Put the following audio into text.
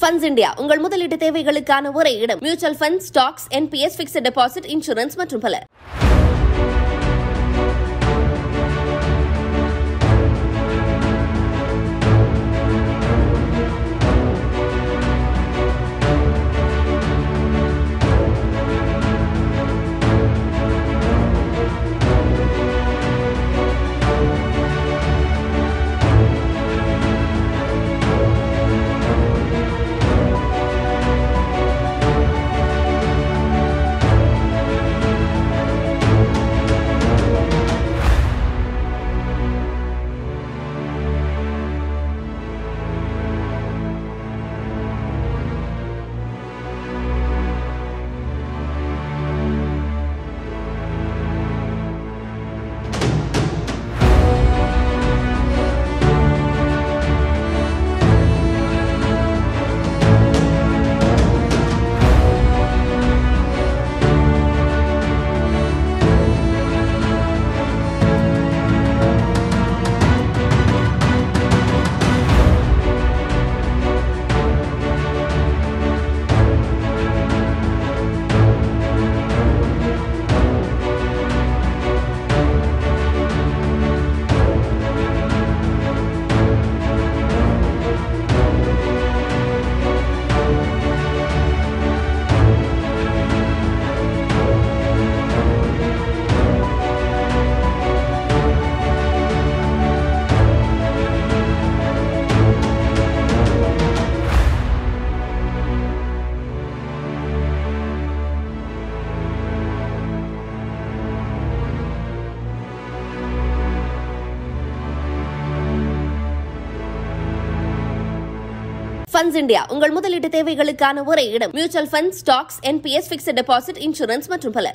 Funds India உங்கள் முதலீட்டு தேவைகளுக்கான ஒரே இடம். Mutual fund stocks NPS fixed deposit insurance மற்றும் பல. ஃபண்ட்ஸ் இந்தியா உங்கள் முதலீட்டு தேவைகளுக்கான ஒரே இடம். Mutual fund stocks NPS fixed deposit insurance மற்றும் பல.